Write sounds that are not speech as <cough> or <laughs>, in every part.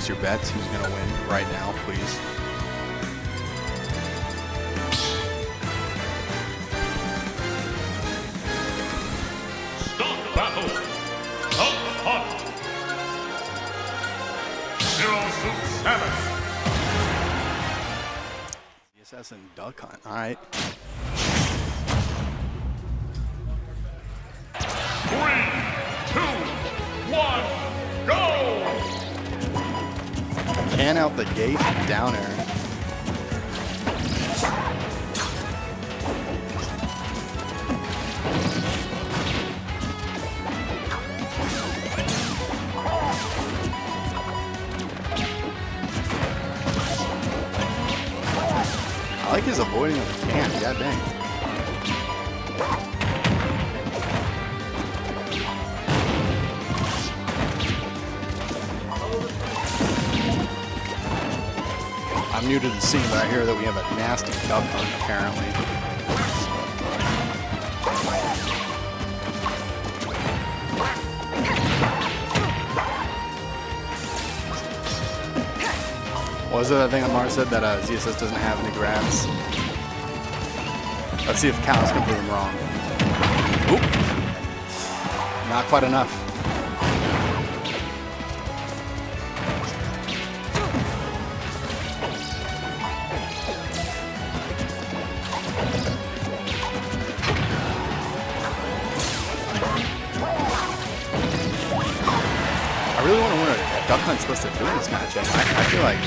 place your bets. Who's going to win right now, please? Stop battle. Up hot. Zero Suit Samus. ZSS and Duck Hunt. All right. Out the gate, down. I like his avoiding of the can, god dang. New to the scene, but I hear that we have a nasty duck hunt, apparently. Was it that thing that Mars said that uh, ZSS doesn't have any grabs? Let's see if Cows can prove him wrong. Oop. Not quite enough. Really want to wonder what Duck Hunt's supposed to do in this matchup. I, I feel like.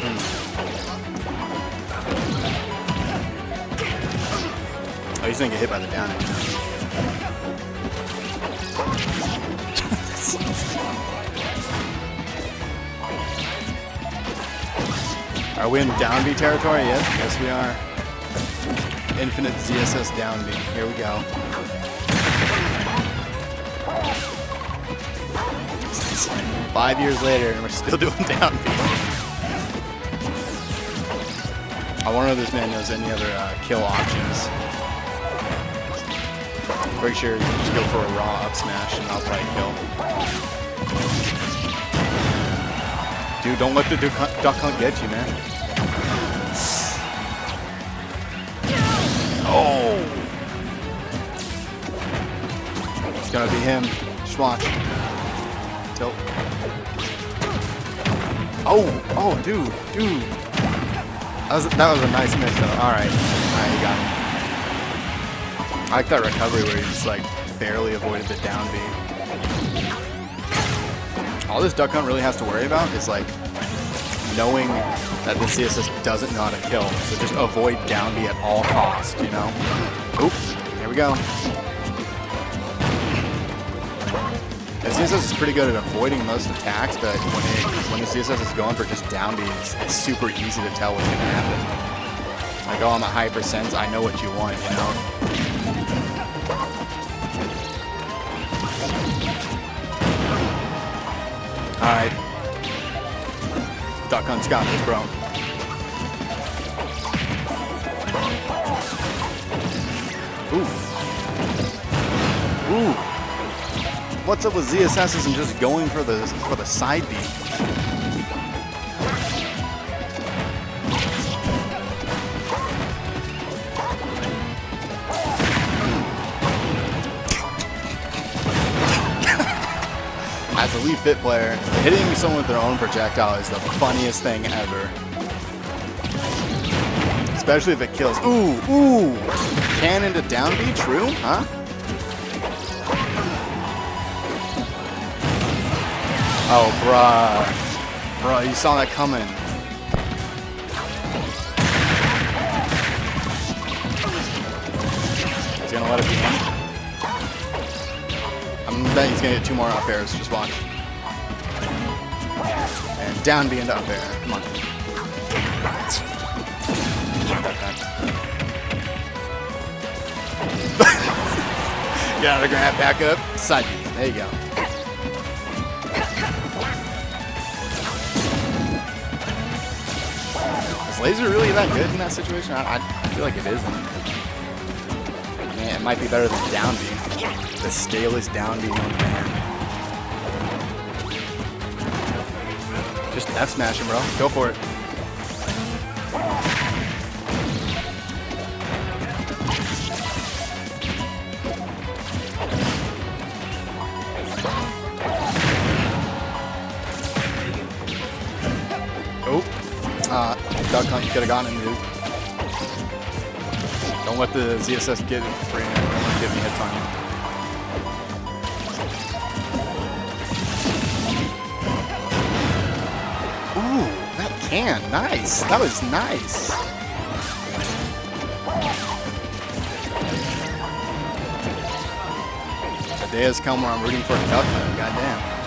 Hmm. Oh, he's gonna get hit by the down. <laughs> Are we in down B territory? Yes, yes we are. Infinite ZSS down B. Here we go. Five years later, and we're still <laughs> doing down I wonder if this man knows any other uh, kill options. Pretty sure you just go for a raw up smash and I'll outright kill. Dude, don't let the duck hunt get you, man. Oh! It's gonna be him. Just watch. Tilt. Oh, oh, dude, dude. That was, that was a nice miss, though. All right, all right, you got him. I like that recovery where he just like barely avoided the down. All this duck hunt really has to worry about is like knowing that the ZSS doesn't know how to kill, so just avoid down at all costs, you know? Oop, here we go. The ZSS is pretty good at avoiding most attacks, but when, it, when the ZSS is going for just down it's, super easy to tell what's going to happen. Like, oh, I'm a high percent, I know what you want, you know? Alright. Duck Hunt's got this, bro. Ooh. Ooh. What's up with ZSSs and just going for the for the side beat? <laughs> As a Wii Fit player, hitting someone with their own projectile is the funniest thing ever. Especially if it kills. Ooh, ooh. Cannon to down B, true? Huh? Oh, bruh. Bruh, you saw that coming. He's gonna let it be. I'm betting he's gonna get two more up airs. Just watch. And down B into up air. Come on. <laughs> Get out of the grab, back up, side B. There you go. laser really that good in that situation? I, I feel like it isn't. Man, it might be better than down B. The scaleless down B known man. Just F smash him, bro. Go for it. Duck hunt, you could have gotten him, dude. Don't let the ZSS get it free. Don't let give me hits on you. Ooh, that can. Nice. That was nice. The day has come where I'm rooting for a duck hunt. Goddamn.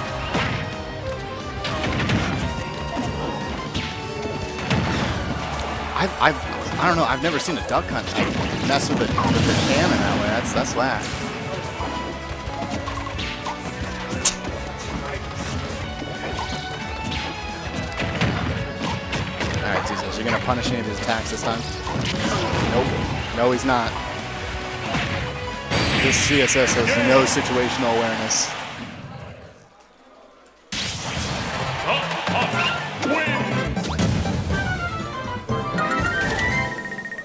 I've, I've, I don't know. I've never seen a duck hunt mess with the, with the can in that way. That's that's whack. All right, Jesus, you're gonna punish any of his attacks this time? Nope. No, he's not. This ZSS has no situational awareness.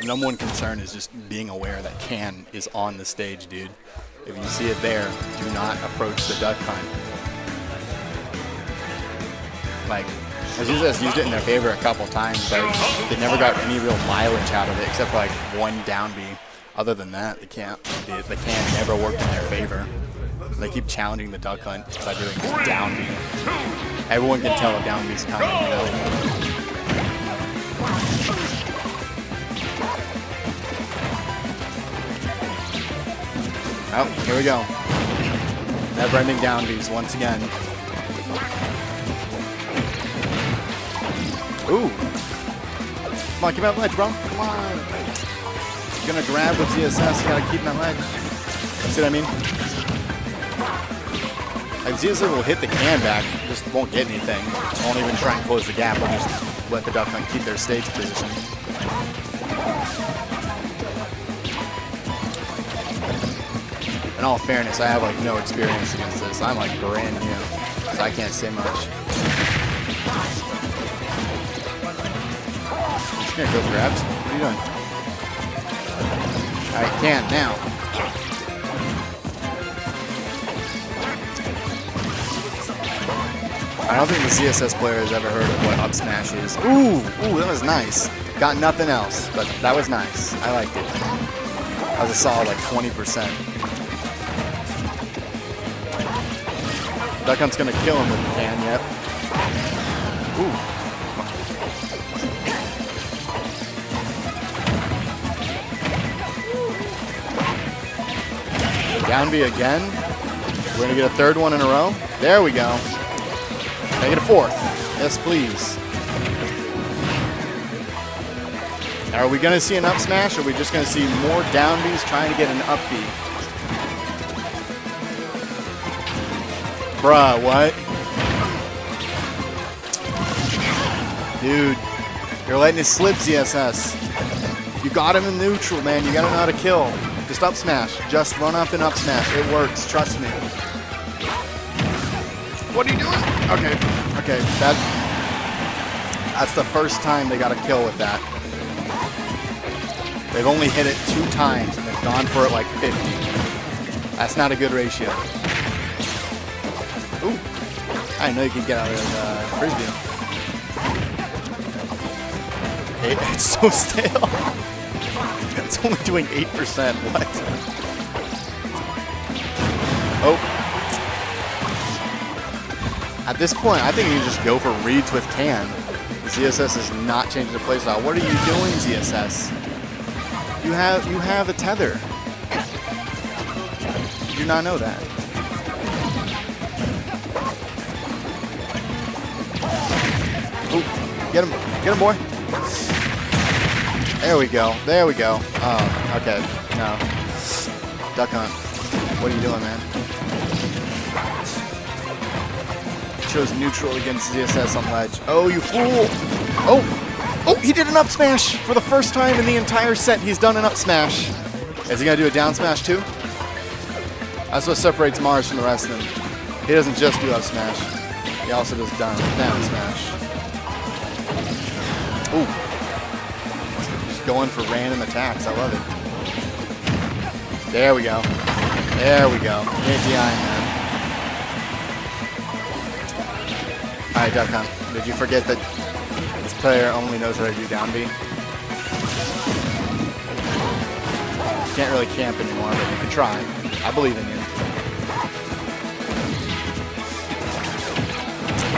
Number one concern is just being aware that Can is on the stage, dude. If you see it there, do not approach the duck hunt. Like, Azusa used it in their favor a couple times, but they never got any real mileage out of it except for like one down B. Other than that, they can't. The, can never worked in their favor. They keep challenging the duck hunt by doing down B. Everyone can tell a down B's coming, you know? Oh, here we go. Never-ending down once again. Ooh. Come on, keep that ledge, bro. Come on. You're gonna grab with ZSS, you gotta keep that ledge. See what I mean? Like ZSS will hit the can back, just won't get anything. Won't even try and close the gap, or just let the duck hunt keep their stage position. In all fairness, I have like no experience against this. I'm like brand new, so I can't say much. Here, go grabs. What are you doing? I can now. I don't think the ZSS player has ever heard of what up smash is. Ooh, ooh, that was nice. Got nothing else, but that was nice. I liked it. That was a solid like 20%. Duck Hunt's gonna kill him with the can, yep. Ooh. Down B again. We're gonna get a third one in a row. There we go. Make it a fourth. Yes, please. Are we gonna see an up smash, or are we just gonna see more down Bs trying to get an up B? Bruh, what? Dude, you're letting it slip, ZSS. You got him in neutral, man. You gotta know how to kill. Just up smash. Just run up and up smash. It works. Trust me. What are you doing? Okay. Okay. That. That's the first time they got a kill with that. They've only hit it two times and they've gone for it like 50. That's not a good ratio. Ooh. I didn't know you could get out of uh, frisbee. It, it's so stale. it's only doing 8%. What? Oh. At this point, I think you just go for reads with can. ZSS is not changing the playstyle. What are you doing, ZSS? You have you have a tether. You not know that? Get him, get him, boy. There we go. There we go. Oh, okay. No. Duck hunt. What are you doing, man? Chose neutral against ZSS on ledge. Oh, you fool! Oh! Oh, he did an up smash! For the first time in the entire set, he's done an up smash. Is he gonna do a down smash too? That's what separates Mars from the rest of them. He doesn't just do up smash. He also does down, down smash. Ooh. Just going for random attacks. I love it. There we go. There we go. Hit the Iron Man. Alright, Duck Hunt. Did you forget that this player only knows how to do down B? Can't really camp anymore, but you can try. I believe in you.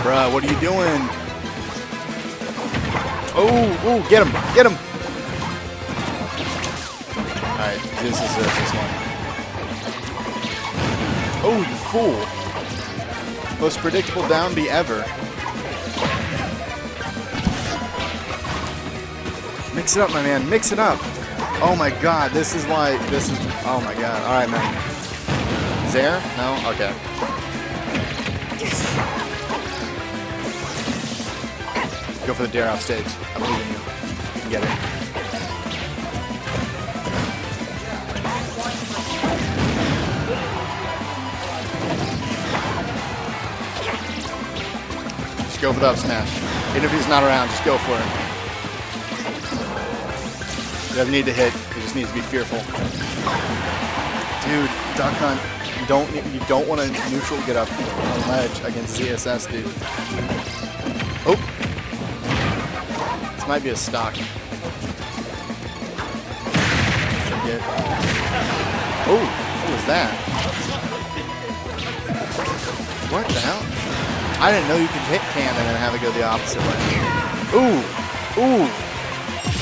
Bruh, what are you doing? Oh, oh, get him, get him. Alright, this is uh, this one. Oh, you fool. Most predictable down B ever. Mix it up, my man, mix it up. Oh my god, this is why, this is, oh my god. Alright, man. Zair? No? Okay. Go for the dare off stage. I believe in you. You can get it. Just go for the up smash. Even if he's not around, just go for it. He doesn't need to hit. He just needs to be fearful. Dude, duck hunt. You don't you don't want to neutral get up on ledge against ZSS, dude. Oh, might be a stock. Forget. Oh, what was that? What the hell? I didn't know you could hit can and have it go the opposite way. Ooh, ooh.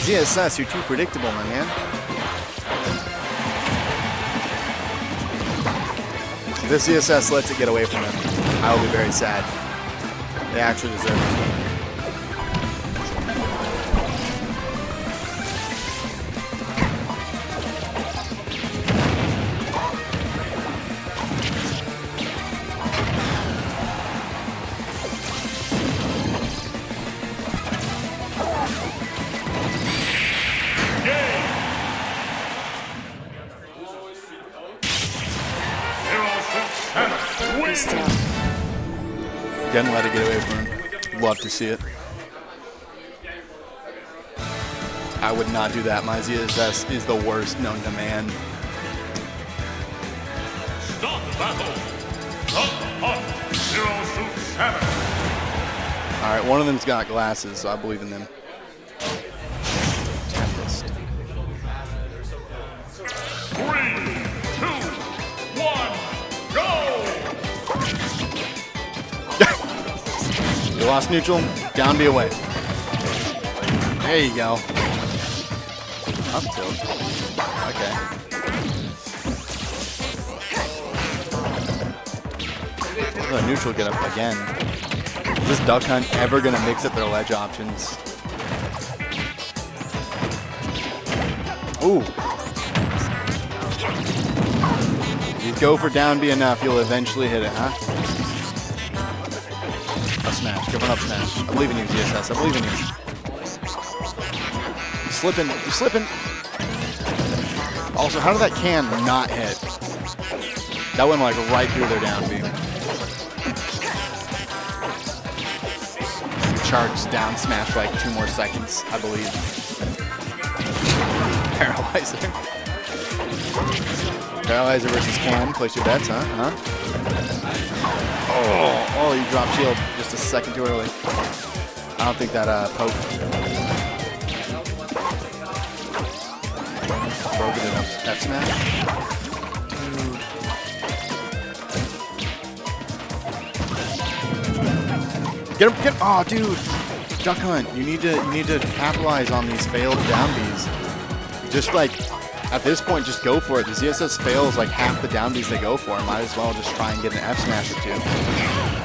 ZSS, you're too predictable, my man. If this ZSS lets it get away from him, I will be very sad. They actually deserve this let it get away from him. Love to see it. I would not do that. My ZSS is the worst known to man. Stop battle. Duck Hunt. Zero Suit All right, one of them's got glasses, so I believe in them. Lost neutral, down be away. There you go. Up tilt. Okay. The neutral get up again. Is this duck hunt ever gonna mix up their ledge options? Ooh. You go for down B enough, you'll eventually hit it, huh? Up smash. For an up smash. I believe in you, ZSS. I believe in you. Slipping. Slipping. Also, how did that can not hit? That went like right through their down beam. Charge down smash for like two more seconds, I believe. Paralyzer. Paralyzer versus can. Place your bets, huh? Huh? Oh, oh, you dropped shield a second too early. I don't think that uh, poke enough. That smash. Get him! Get him! Oh, dude! Duck hunt. You need to you need to capitalize on these failed down. Just like at this point, just go for it. The ZSS fails like half the down they go for. Might as well just try and get an F smash or two.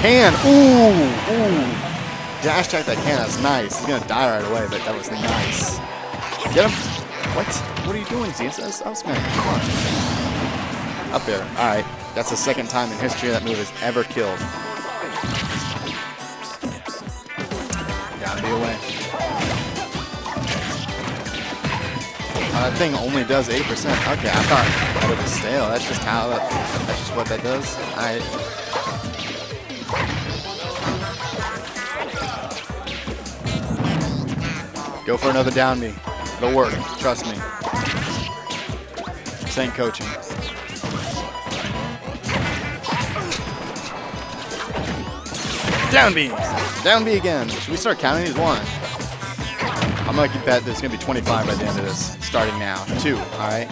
Can. Ooh, ooh. Dash attack that can. That's nice. He's gonna die right away, but that was nice. Get him. What? What are you doing, ZSS? Up smash. Come on. Up there. All right. That's the second time in history that move has ever killed. Gotta be away. Uh, that thing only does 8%. Okay, I thought that it was stale. That's just how that, that's just what that does. I Go for another down me. It'll work. Trust me. Same coaching. Down B. Down B again. Should we start counting these? One. I'm going to bet there's going to be 25 by the end of this, starting now. Two, all right?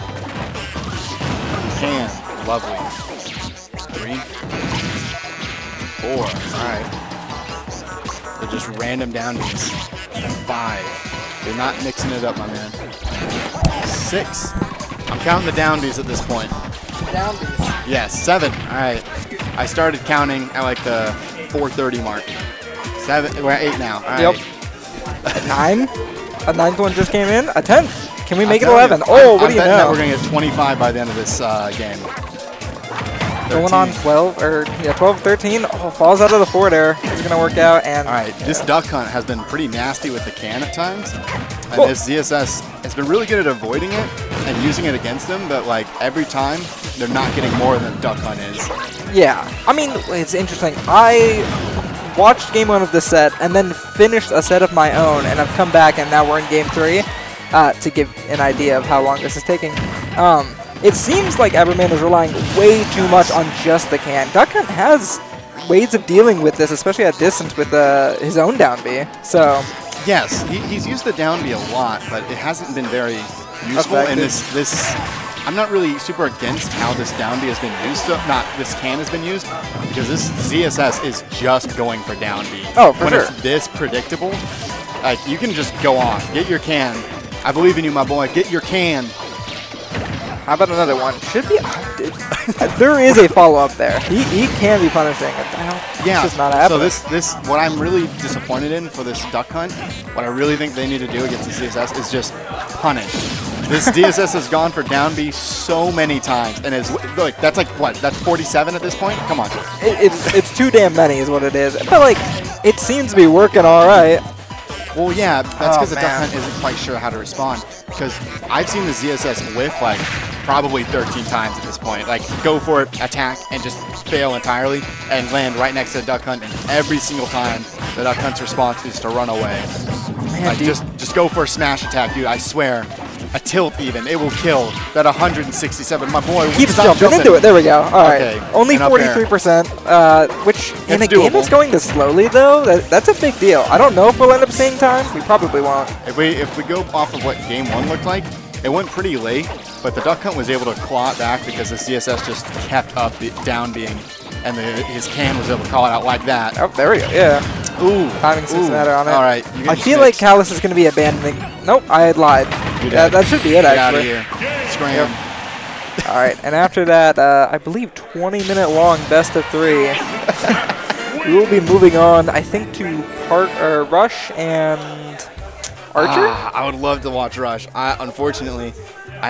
Can. Lovely. Four. All right. They're just random down Bs. Five. They're not mixing it up, my man. Six. I'm counting the down Bs at this point. Down Bs. Yes, seven. All right. I started counting at like the 4:30 mark. Seven. We're at eight now. All right. Yep. A nine. A ninth one just came in. A tenth. Can we I'm make it 11? you, oh, I'm- what I'm do you betting that we're gonna get 25 by the end of this uh, game. Going on 12 or yeah, 12, 13. Oh, falls out of the forward air. It's gonna work out. And All right, this duck hunt has been pretty nasty with the can at times, and Cool. this ZSS has been really good at avoiding it and using it against them. But like every time, they're not getting more than duck hunt is. Yeah, I mean, it's interesting. I watched game one of this set and then finished a set of my own, and I've come back and now we're in game three uh, to give an idea of how long this is taking. Um, it seems like Abraman is relying way too much on just the can. Duck Hunt has ways of dealing with this, especially at distance with uh, his own down B. So, Yes, he, he's used the down B a lot, but it hasn't been very useful. And this this, I'm not really super against how this down B has been used. So, not this can has been used because this ZSS is just going for down B. Oh, for when sure. it's this predictable, like you can just go off, get your can. I believe in you, my boy. Get your can. How about another one? Should be. <laughs> there is a follow up there. He, he can be punishing. I don't, Yeah. It's just not so this this what I'm really disappointed in for this duck hunt, what I really think they need to do against the ZSS is just punish. This <laughs> ZSS has gone for down B so many times, and is like that's like what that's 47 at this point. Come on. It, it's it's too damn many is what it is. But like, it seems to be working all right. Well, yeah, that's Oh, because the duck hunt isn't quite sure how to respond. Because I've seen the ZSS whiff like probably 13 times at this point. Like go for it, attack, and just fail entirely, and land right next to the duck hunt. And every single time, the duck hunt's response is to run away. Man, Like dude, just just go for a smash attack, dude. I swear, a tilt even, it will kill that 167. My boy, keeps stop jumping, into it. There we go. All right, Okay, only and up there. 43%. Uh, which in It's a game doable. that's going this slowly though, that, that's a big deal. I don't know if we'll end up seeing time. We probably won't. If we if we go off of what game one looked like, it went pretty late, but the duck hunt was able to claw it back because the ZSS just kept up the down being, and the, his can was able to call it out like that. Oh, there we go. Yeah, Ooh, timing seems ooh. matter on it. All right, I feel your like. Callus is going to be abandoning. Nope, I had lied. Yeah, that should be it Get out of actually. here, scram. All right, and after that, uh, I believe 20 minute long best of three. <laughs> we will be moving on, I think, to part or Rush and Archer. Ah, I would love to watch Rush. I unfortunately, I